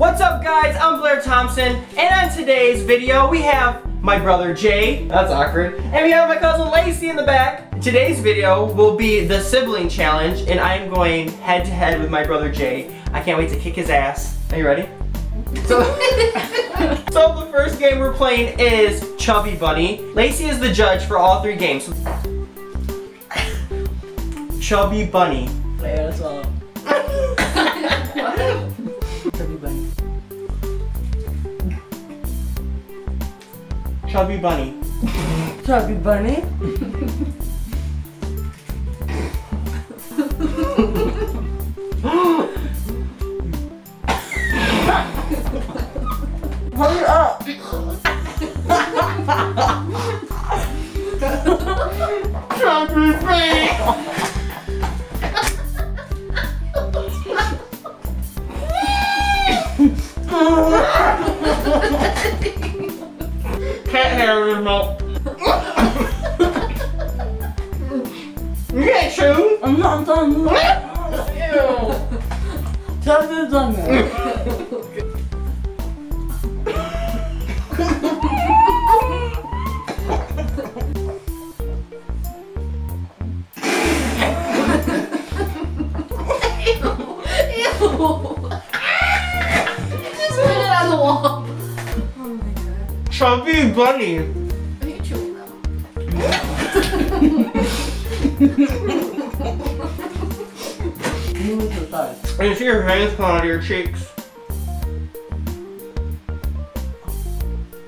What's up guys, I'm Blair Thompson, and on today's video we have my brother Jay, that's awkward, and we have my cousin Lacey in the back. Today's video will be the sibling challenge, and I'm going head to head with my brother Jay. I can't wait to kick his ass. Are you ready? So, so the first game we're playing is Chubby Bunny. Lacey is the judge for all three games. Chubby Bunny. Blair, that's all. Chubby Bunny. Chubby bunny. Ew. Chubby bunny. Just put it the wall. Oh my god. Chubby bunny. Are you chewing them? The. And you see your veins coming out of your cheeks.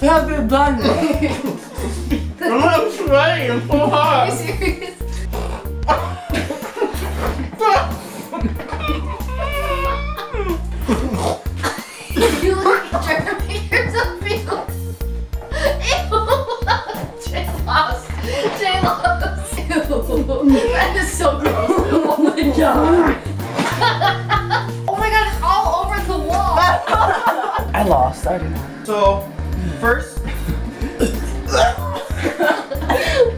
Chubby bunny. I'm not sweating, I'm so Are you hot. serious? you look trying to make yourself. Ew. Jay lost. Jay lost. Ew. That is so gross. Oh my god. Lost. I didn't know. So, first,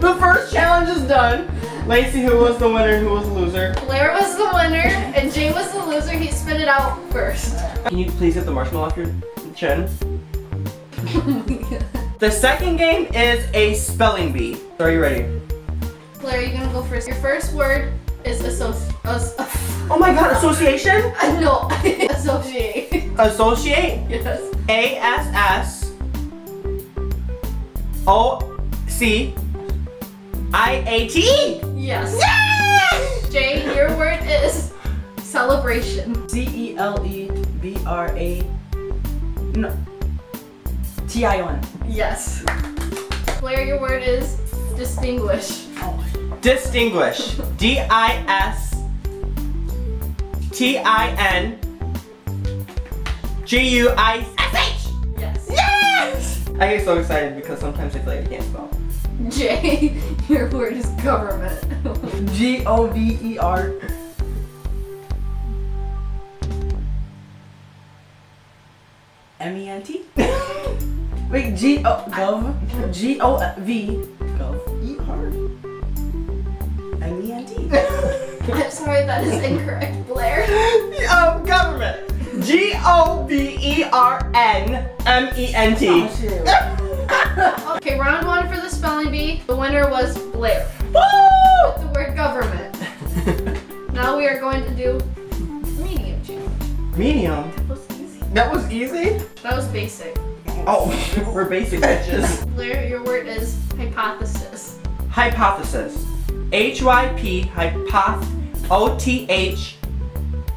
the first challenge is done. Lacey, who was the winner, who was the loser? Blair was the winner and Jay was the loser. He spit it out first. Can you please get the marshmallow off your chin? The second game is a spelling bee. Are you ready? Blair, you're gonna go first. Your first word is associ- as- Oh my god, association? uh, no, associate. Associate? yes. A S S O C I A T. Yes. Jay, your word is celebration. C E L E B R A. No. T I O N. Yes. Blair, your word is distinguish. Distinguish. D I S T I N G U I S H. Yes. Yes! I get so excited because sometimes I feel like I can't spell. Jay, your word is government. G O V E R. M E N T? Wait, G O Gov G O V Gov R M E N T. I'm sorry, that is incorrect, Blair. um, government. G O V E R N M E N T. Oh. Okay, round one for the spelling bee. The winner was Blair. Woo! With the word government. Now we are going to do medium challenge. Medium. That was easy. That was easy. That was basic. Oh, we're basic bitches. Blair, your word is hypothesis. Hypothesis. H Y P hypoth O T H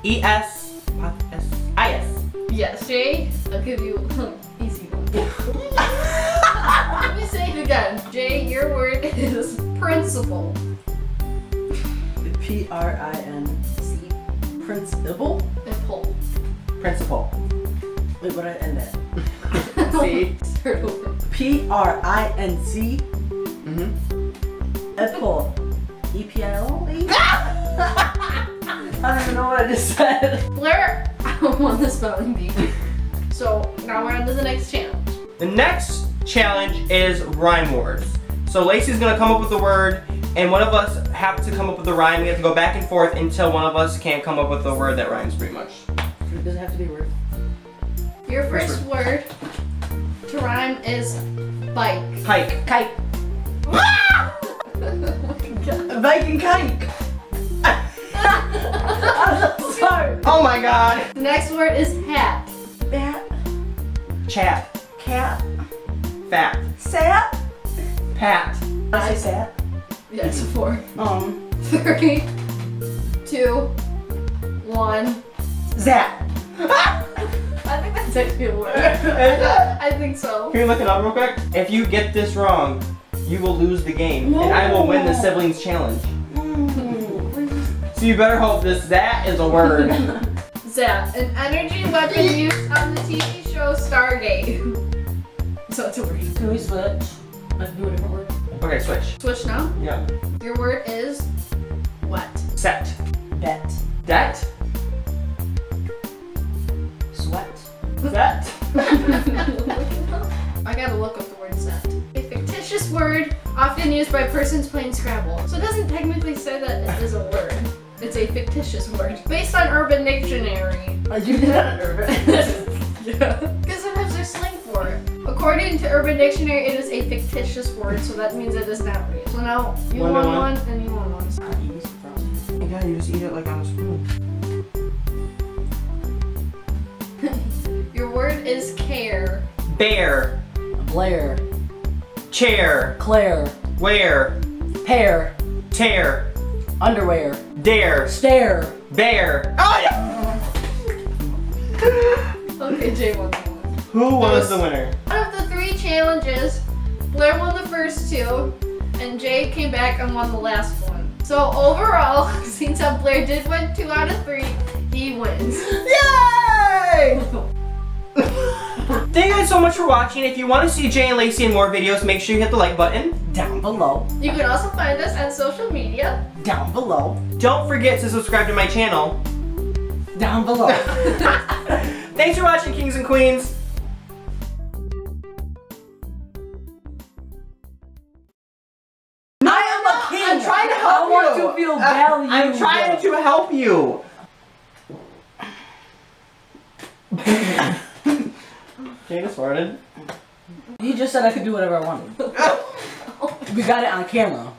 E S I S. Yes, Jay, I'll give you easy one. Let me say it again. Jay, your word is principal. P R I N C. Principal? Principal. Wait, what did I end at? See? P R I N C. Mm-hmm. Apple. E P I L? I don't even know what I just said. Blair, I won the spelling bee. So now we're on to the next challenge. The next challenge is rhyme words. So Lacey's gonna come up with a word, and one of us have to come up with a rhyme. We have to go back and forth until one of us can't come up with a word that rhymes pretty much. It Does it have to be a word? Your first word to rhyme is bike. Hike. Kite. Viking kite. I'm sorry. Oh my god. The next word is hat. Bat. Chat. Cat. Fat. Sat. Pat. I say sat. Yes, four. Um. Three, two, one. Zat. I think that's actually a word. I think so. Can you look it up real quick? If you get this wrong, you will lose the game, and I will win the siblings challenge. Hmm. So you better hope this that is a word. Zat, an energy weapon used on the TV show Stargate. So it's a word. Can we switch? Let's do a different word. okay, switch. Switch now. Yeah. Your word is what? Set. Bet. That. Sweat. That. I gotta look up the word set. A fictitious word often used by persons playing Scrabble. So it doesn't technically say that it is a word. It's a fictitious word. Based on Urban Dictionary. Are you that nervous? yeah. Because sometimes there's slang for it. According to Urban Dictionary, it is a fictitious word, so that means it is not real. So now you One to won one. one and you won one. Oh my god, you just eat it like on a spoon. Your word is care. Bear. Blair. Chair. Claire. Where. Hair. Tear. Underwear. Dare. Stare. Bear. Oh yeah! Okay, Jay won that one. Who was the winner? Out of the three challenges, Blair won the first two, and Jay came back and won the last one. So overall, since Blair did win two out of three, he wins. Yay! Thank you guys so much for watching. If you want to see Jay and Lacey in more videos, make sure you hit the like button. Down below. You can also find us on social media. Down below. Don't forget to subscribe to my channel. Down below. Thanks for watching, Kings and Queens. I am a king. I'm trying to help I want you. to feel valued. I'm trying to help you. Jada farted. He just said I could do whatever I wanted. We got it on camera.